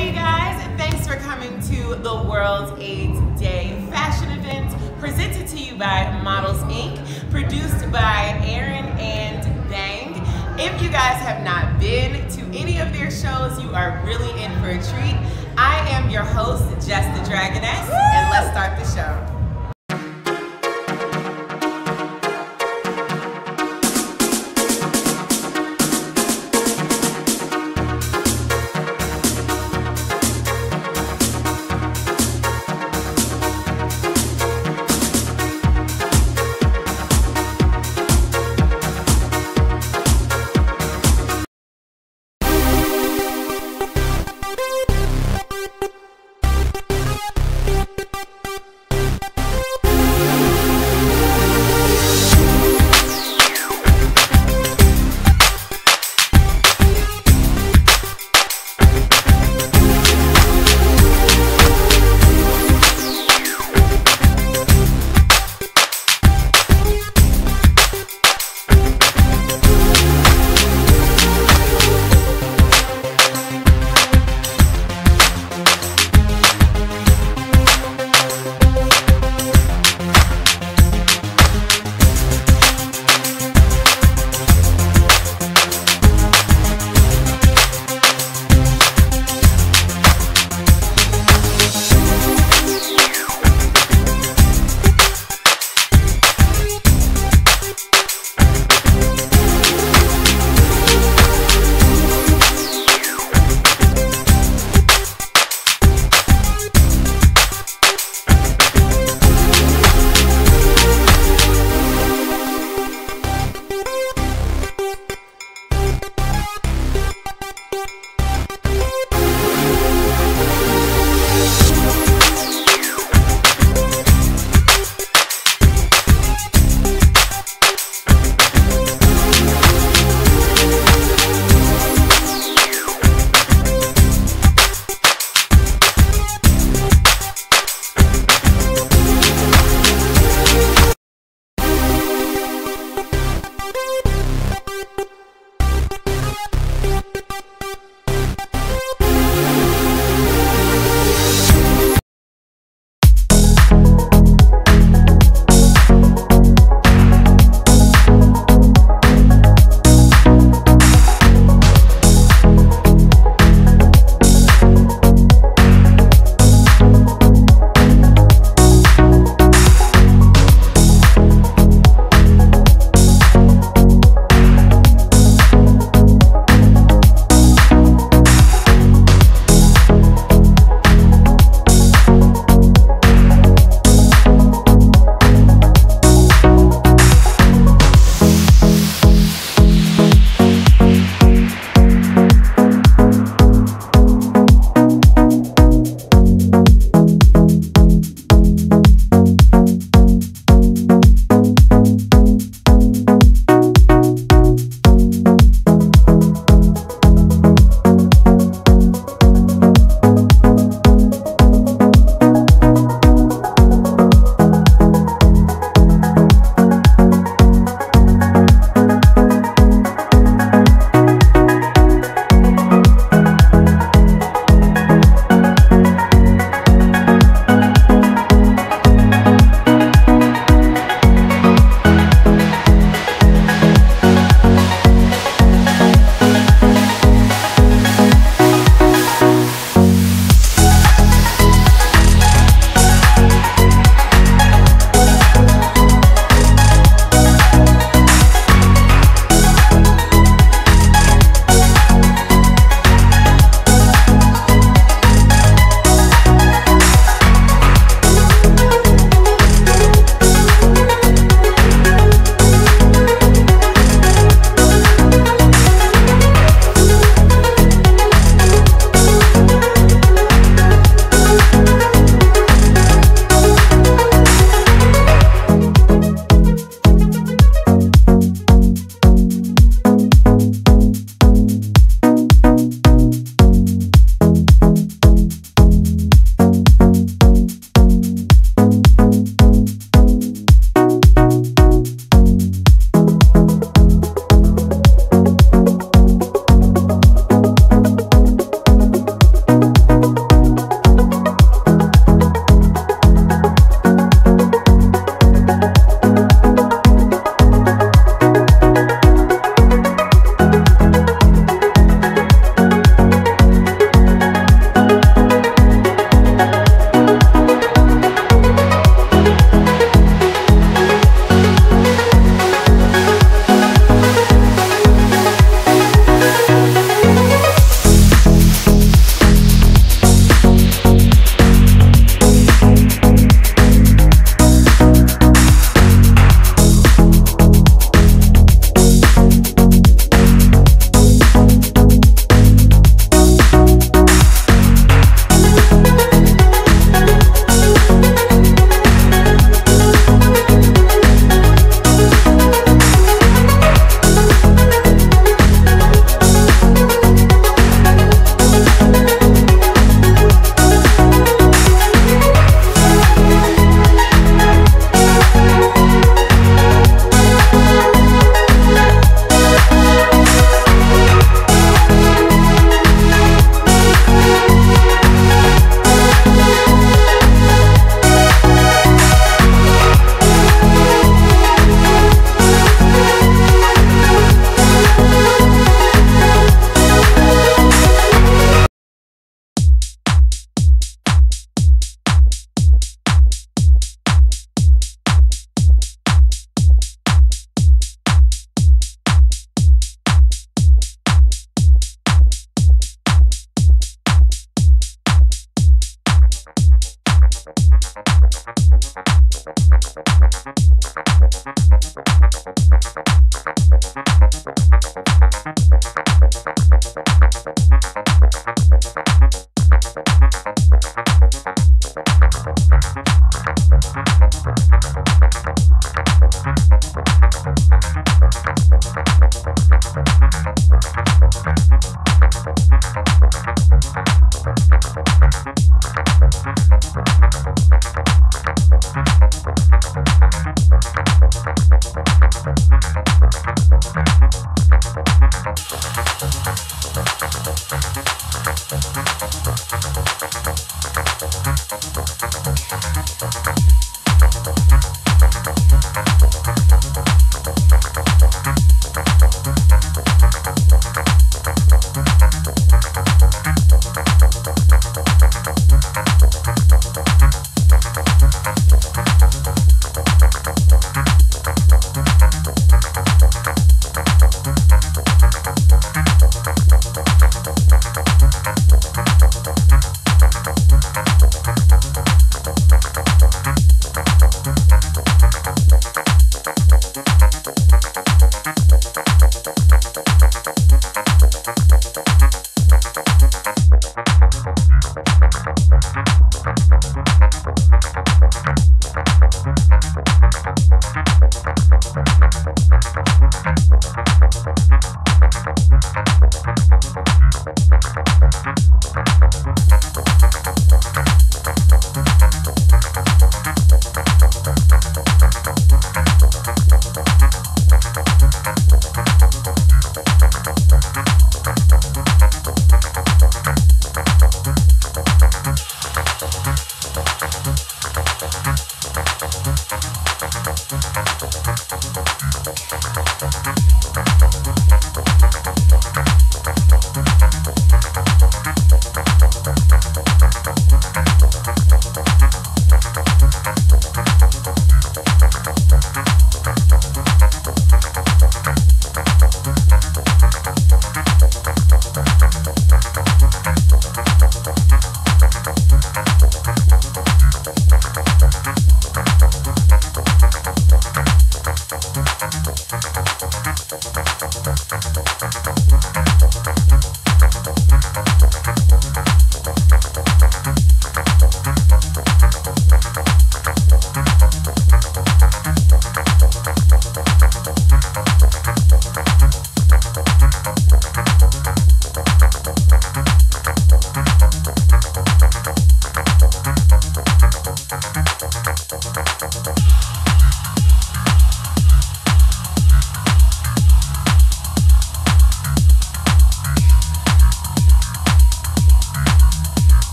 Hey you guys, thanks for coming to the World AIDS Day fashion event presented to you by Models Inc., produced by Aaron and Bang. If you guys have not been to any of their shows, you are really in for a treat. I am your host, Jess the Dragoness, and let's start the show.